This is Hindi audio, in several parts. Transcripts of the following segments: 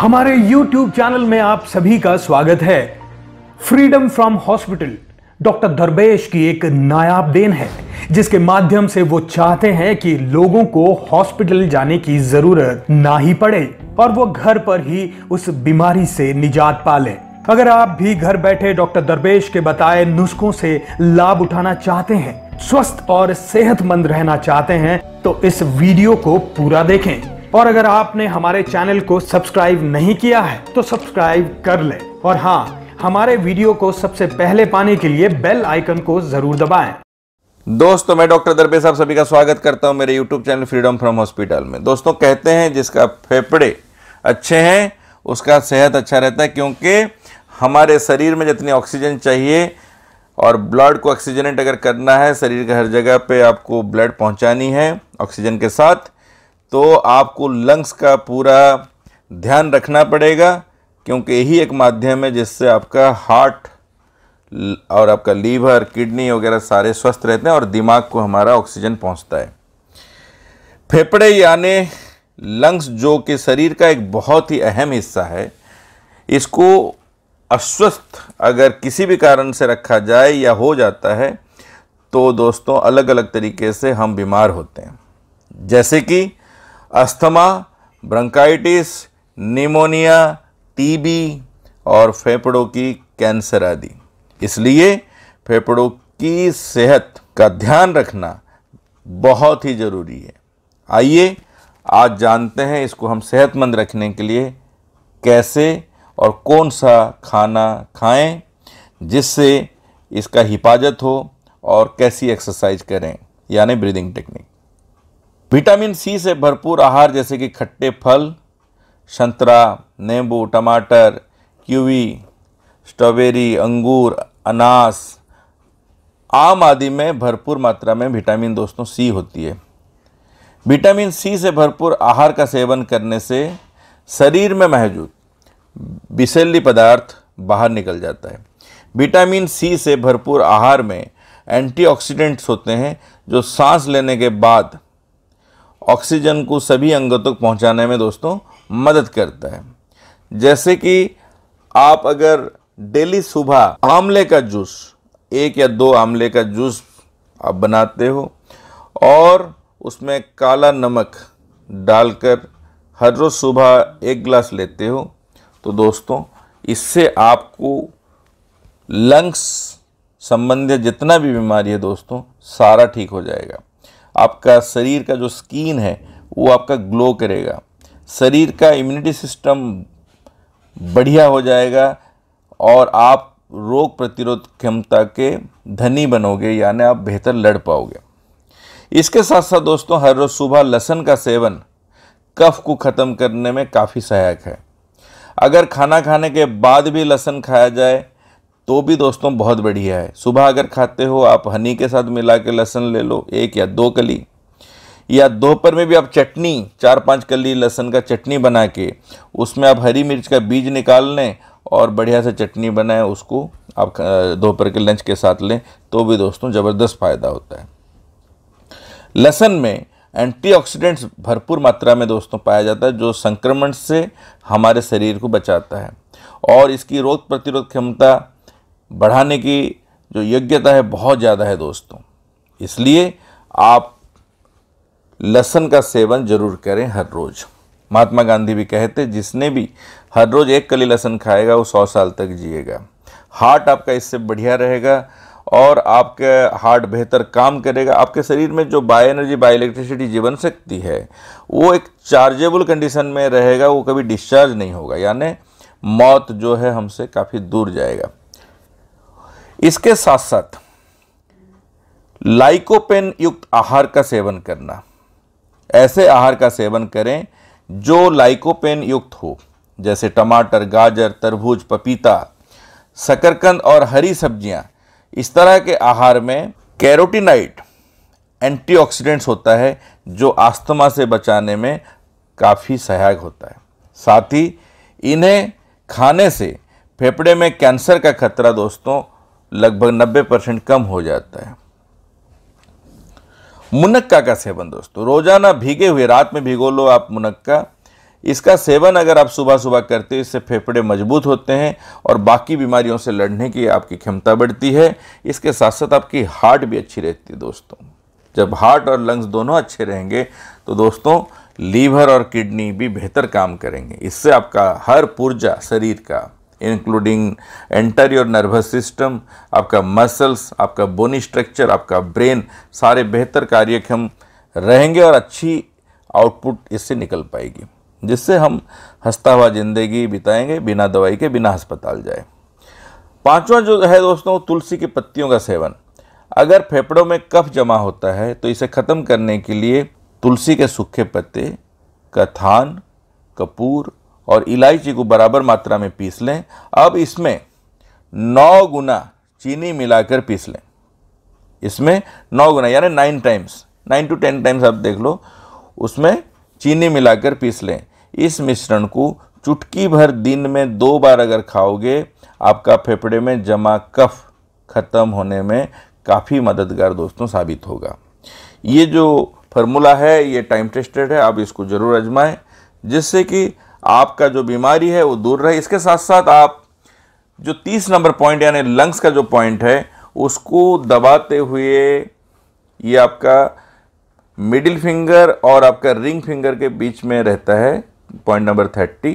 हमारे YouTube चैनल में आप सभी का स्वागत है। फ्रीडम फ्रॉम हॉस्पिटल डॉक्टर दरवेश की एक नायाब देन है, जिसके माध्यम से वो चाहते हैं कि लोगों को हॉस्पिटल जाने की ज़रूरत ना ही पड़े और वो घर पर ही उस बीमारी से निजात पा पाले। अगर आप भी घर बैठे डॉक्टर दरबेश के बताए नुस्खों से लाभ उठाना चाहते हैं, स्वस्थ और सेहतमंद रहना चाहते हैं तो इस वीडियो को पूरा देखें। और अगर आपने हमारे चैनल को सब्सक्राइब नहीं किया है तो सब्सक्राइब कर ले। और हाँ हमारे वीडियो को सबसे पहले पाने के लिए बेल आइकन को ज़रूर दबाएँ। दोस्तों, मैं डॉक्टर दरबे साहब सभी का स्वागत करता हूँ मेरे YouTube channel freedom from hospital में। दोस्तों, कहते हैं जिसका फेफड़े अच्छे हैं, उसका सेहत अच्छा रहता है, क्योंकि हमारे शरीर में जितनी ऑक्सीजन चाहिए और ब्लड को ऑक्सीजनेट अगर करना है, शरीर के हर जगह पे आपको ब्लड पहुंचानी है ऑक्सीजन के साथ। तो आपको लंग्स का पूरा ध्यान रखना पड़ेगा, क्योंकि यही एक माध्यम है जिससे आपका हार्ट और आपका लीवर किडनी वगैरह सारे स्वस्थ रहते हैं और दिमाग को हमारा ऑक्सीजन पहुँचता है। फेफड़े यानी लंग्स जो कि शरीर का एक बहुत ही अहम हिस्सा है, इसको अस्वस्थ अगर किसी भी कारण से रखा जाए या हो जाता है तो दोस्तों अलग अलग तरीके से हम बीमार होते हैं। जैसे कि अस्थमा, ब्रंकाइटिस, निमोनिया, टीबी और फेफड़ों की कैंसर आदि। इसलिए फेफड़ों की सेहत का ध्यान रखना बहुत ही ज़रूरी है। आइए, आज जानते हैं इसको हम सेहतमंद रखने के लिए कैसे और कौन सा खाना खाएँ, जिससे इसका हिफाजत हो और कैसी एक्सरसाइज करें, यानी ब्रीदिंग टेक्निक। विटामिन सी से भरपूर आहार, जैसे कि खट्टे फल, संतरा, नींबू, टमाटर कीवी स्ट्रॉबेरी, अंगूर, अनास, आम आदि में भरपूर मात्रा में विटामिन दोस्तों सी होती है। विटामिन सी से भरपूर आहार का सेवन करने से शरीर में मौजूद विषैली पदार्थ बाहर निकल जाता है। विटामिन सी से भरपूर आहार में एंटीऑक्सीडेंट्स होते हैं, जो सांस लेने के बाद ऑक्सीजन को सभी अंगों तक पहुँचाने में दोस्तों मदद करता है। जैसे कि आप अगर डेली सुबह आमले का जूस, एक या दो आमले का जूस आप बनाते हो और उसमें काला नमक डालकर हर रोज़ सुबह एक गिलास लेते हो तो दोस्तों इससे आपको लंग्स संबंधित जितना भी बीमारी है दोस्तों, सारा ठीक हो जाएगा। आपका शरीर का जो स्किन है, वो आपका ग्लो करेगा। शरीर का इम्यूनिटी सिस्टम बढ़िया हो जाएगा और आप रोग प्रतिरोध क्षमता के धनी बनोगे, यानी आप बेहतर लड़ पाओगे। इसके साथ साथ दोस्तों, हर रोज़ सुबह लहसन का सेवन कफ को ख़त्म करने में काफ़ी सहायक है। अगर खाना खाने के बाद भी लहसन खाया जाए तो भी दोस्तों बहुत बढ़िया है। सुबह अगर खाते हो, आप हनी के साथ मिला के लहसन ले लो, एक या दो कली। या दोपहर में भी आप चटनी, चार पाँच कली लहसन का चटनी बना के, उसमें आप हरी मिर्च का बीज निकाल लें और बढ़िया से चटनी बनाएँ, उसको आप दोपहर के लंच के साथ लें तो भी दोस्तों ज़बरदस्त फ़ायदा होता है। लहसन में एंटीऑक्सीडेंट्स भरपूर मात्रा में दोस्तों पाया जाता है, जो संक्रमण से हमारे शरीर को बचाता है। और इसकी रोग प्रतिरोध क्षमता बढ़ाने की जो योग्यता है, बहुत ज़्यादा है दोस्तों। इसलिए आप लहसन का सेवन ज़रूर करें हर रोज़। महात्मा गांधी भी कहते, जिसने भी हर रोज़ एक कली लहसन खाएगा, वो सौ साल तक जिएगा। हार्ट आपका इससे बढ़िया रहेगा और आपके हार्ट बेहतर काम करेगा। आपके शरीर में जो बायो एनर्जी, बायो इलेक्ट्रिसिटी जीवन शक्ति है, वो एक चार्जेबल कंडीशन में रहेगा, वो कभी डिस्चार्ज नहीं होगा। यानी मौत जो है हमसे काफ़ी दूर जाएगा। इसके साथ साथ लाइकोपेन युक्त आहार का सेवन करना। ऐसे आहार का सेवन करें जो लाइकोपेन युक्त हो, जैसे टमाटर, गाजर, तरबूज, पपीता, शकरकंद और हरी सब्ज़ियाँ। इस तरह के आहार में कैरोटिनाइट एंटीऑक्सीडेंट्स होता है, जो आस्थमा से बचाने में काफ़ी सहायक होता है। साथ ही इन्हें खाने से फेफड़े में कैंसर का खतरा दोस्तों लगभग 90 परसेंट कम हो जाता है। मुनक्का का सेवन दोस्तों, रोज़ाना भीगे हुए, रात में भिगो लो आप मुनक्का। इसका सेवन अगर आप सुबह सुबह करते हो, इससे फेफड़े मज़बूत होते हैं और बाकी बीमारियों से लड़ने की आपकी क्षमता बढ़ती है। इसके साथ साथ आपकी हार्ट भी अच्छी रहती है दोस्तों। जब हार्ट और लंग्स दोनों अच्छे रहेंगे तो दोस्तों, लीवर और किडनी भी बेहतर काम करेंगे। इससे आपका हर पुर्जा, शरीर का इंक्लूडिंग एंटरियर नर्वस सिस्टम आपका मसल्स आपका बोनी स्ट्रक्चर आपका ब्रेन सारे बेहतर कार्यक्षम रहेंगे और अच्छी आउटपुट इससे निकल पाएगी, जिससे हम हंसता हुआ ज़िंदगी बिताएँगे, बिना दवाई के, बिना अस्पताल जाए। पांचवा जो है दोस्तों, तुलसी की पत्तियों का सेवन। अगर फेफड़ों में कफ जमा होता है तो इसे ख़त्म करने के लिए तुलसी के सूखे पत्ते, कथान, कपूर और इलायची को बराबर मात्रा में पीस लें। अब इसमें नौ गुना चीनी मिलाकर पीस लें। इसमें नौ गुना, यानी nine times nine to ten times आप देख लो। उसमें चीनी मिलाकर पीस लें। इस मिश्रण को चुटकी भर दिन में दो बार अगर खाओगे, आपका फेफड़े में जमा कफ खत्म होने में काफ़ी मददगार दोस्तों साबित होगा। ये जो फार्मूला है, ये टाइम टेस्टेड है, आप इसको ज़रूर आजमाएँ, जिससे कि आपका जो बीमारी है वो दूर रहे। इसके साथ साथ आप जो तीस नंबर पॉइंट यानी लंग्स का जो पॉइंट है, उसको दबाते हुए ये आपका मिडिल फिंगर और आपका रिंग फिंगर के बीच में रहता है point number thirty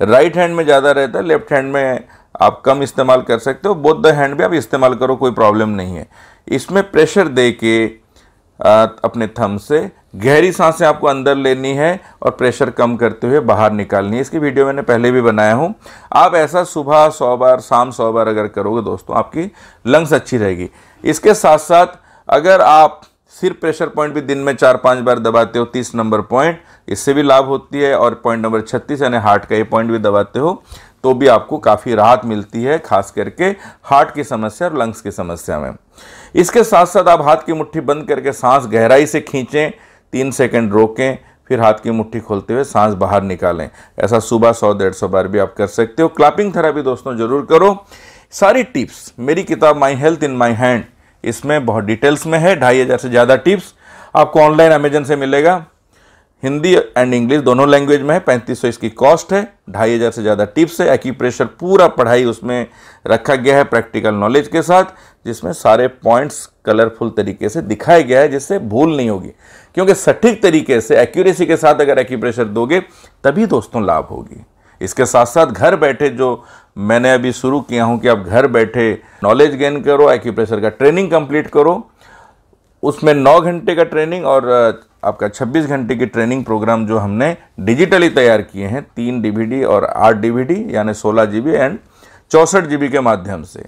right hand में ज़्यादा रहता है लेफ़्ट हैंड में आप कम इस्तेमाल कर सकते हो। बोथ द हैंड भी आप इस्तेमाल करो, कोई प्रॉब्लम नहीं है। इसमें प्रेशर दे के अपने थम से। गहरी साँसें आपको अंदर लेनी है और प्रेशर कम करते हुए बाहर निकालनी है। इसकी वीडियो मैंने पहले भी बनाया हूँ। आप ऐसा सुबह सौ बार, शाम सौ बार अगर करोगे दोस्तों, आपकी लंग्स अच्छी रहेगी। इसके साथ साथ अगर आप सिर्फ़ प्रेशर पॉइंट भी दिन में चार पाँच बार दबाते हो, तीस नंबर पॉइंट इससे भी लाभ होती है। और पॉइंट नंबर छत्तीस यानी हार्ट का ये पॉइंट भी दबाते हो तो भी आपको काफ़ी राहत मिलती है, खास करके हार्ट की समस्या और लंग्स की समस्या में। इसके साथ साथ आप हाथ की मुट्ठी बंद करके सांस गहराई से खींचें, तीन सेकंड रोकें, फिर हाथ की मुट्ठी खोलते हुए सांस बाहर निकालें। ऐसा सुबह सौ, डेढ़ सौ बार भी आप कर सकते हो। क्लापिंग थेरापी दोस्तों ज़रूर करो। सारी टिप्स, मेरी किताब माई हेल्थ इन माई हैंड, इसमें बहुत डिटेल्स में है, ढाई हज़ार से ज़्यादा टिप्स, आपको ऑनलाइन अमेजन से मिलेगा। हिंदी एंड इंग्लिश दोनों लैंग्वेज में है, पैंतीस सौ इसकी कॉस्ट है, ढाई हज़ार से ज़्यादा टिप्स है एक्यूप्रेशर पूरा पढ़ाई उसमें रखा गया है प्रैक्टिकल नॉलेज के साथ, जिसमें सारे पॉइंट्स कलरफुल तरीके से दिखाया गया है, जिससे भूल नहीं होगी। क्योंकि सटीक तरीके से एक्यूरेसी के साथ अगर एक्यूप्रेशर दोगे, तभी दोस्तों लाभ होगी। इसके साथ साथ घर बैठे जो मैंने अभी शुरू किया हूँ कि आप घर बैठे नॉलेज गेन करो एक्यूप्रेशर का ट्रेनिंग कंप्लीट करो, उसमें नौ घंटे का ट्रेनिंग और आपका 26 घंटे की ट्रेनिंग प्रोग्राम जो हमने डिजिटली तैयार किए हैं, तीन डीवीडी और आठ डीवीडी यानी 16 जीबी एंड चौंसठ जीबी के माध्यम से।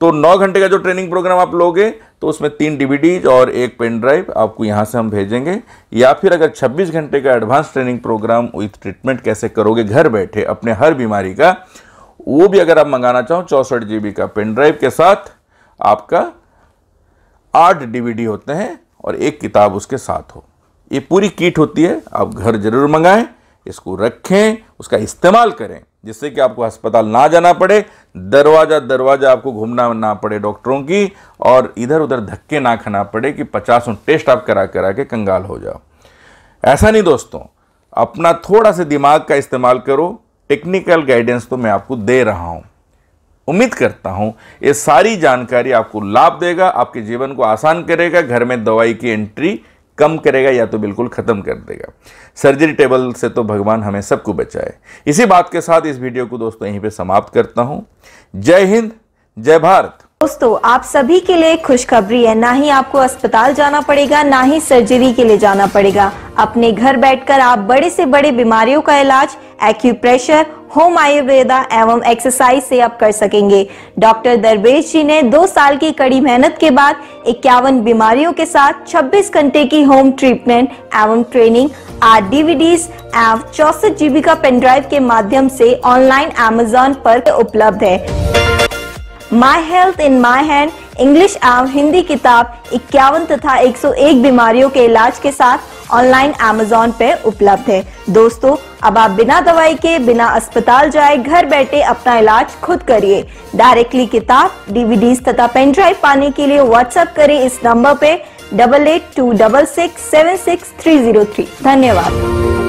तो नौ घंटे का जो ट्रेनिंग प्रोग्राम आप लोगे तो उसमें तीन डीवीडीज और एक पेन ड्राइव आपको यहाँ से हम भेजेंगे। या फिर अगर 26 घंटे का advance training program with treatment कैसे करोगे, घर बैठे अपने हर बीमारी का, वो भी अगर आप मंगाना चाहो, चौसठ जीबी का पेन ड्राइव के साथ आपका आठ डीवीडी होते हैं और एक किताब उसके साथ हो। ये पूरी किट होती है, आप घर ज़रूर मंगाएँ, इसको रखें, उसका इस्तेमाल करें, जिससे कि आपको अस्पताल ना जाना पड़े, दरवाज़ा दरवाज़ा आपको घूमना ना पड़े डॉक्टरों की, और इधर उधर धक्के ना खाना पड़े कि पचासों टेस्ट आप करा करा के कंगाल हो जाओ। ऐसा नहीं दोस्तों, अपना थोड़ा सा दिमाग का इस्तेमाल करो, टेक्निकल गाइडेंस तो मैं आपको दे रहा हूँ। उम्मीद करता हूँ, ये सारी जानकारी आपको लाभ देगा, आपके जीवन को आसान करेगा, घर में दवाई की एंट्री कम करेगा या तो बिल्कुल ख़त्म कर देगा। सर्जरी टेबल से तो भगवान हमें सबको बचाए। इसी बात के साथ इस वीडियो को दोस्तों यहीं पे समाप्त करता हूँ। जय हिंद, जय भारत। दोस्तों, आप सभी के लिए खुशखबरी है। ना ही आपको अस्पताल जाना पड़ेगा, ना ही सर्जरी के लिए जाना पड़ेगा। अपने घर बैठकर आप बड़े से बड़े बीमारियों का इलाज एक्यूप्रेशर होम आयुर्वेदा एवं एक्सरसाइज से आप कर सकेंगे। डॉक्टर दरवेश जी ने दो साल की कड़ी मेहनत के बाद इक्यावन बीमारियों के साथ 26 घंटे की होम ट्रीटमेंट एवं ट्रेनिंग आठ डीवीडीज एवं चौसठ जीबी का पेनड्राइव के माध्यम से ऑनलाइन अमेजोन पर उपलब्ध है। My health in my hand English एवं हिंदी किताब इक्यावन तथा 101 बीमारियों के इलाज के साथ ऑनलाइन अमेजोन पे उपलब्ध है। दोस्तों, अब आप बिना दवाई के, बिना अस्पताल जाए, घर बैठे अपना इलाज खुद करिए। डायरेक्टली किताब डीवीडीज तथा पेन ड्राइव पाने के लिए व्हाट्सएप करें इस नंबर पे double eight two double six seven six three zero three धन्यवाद।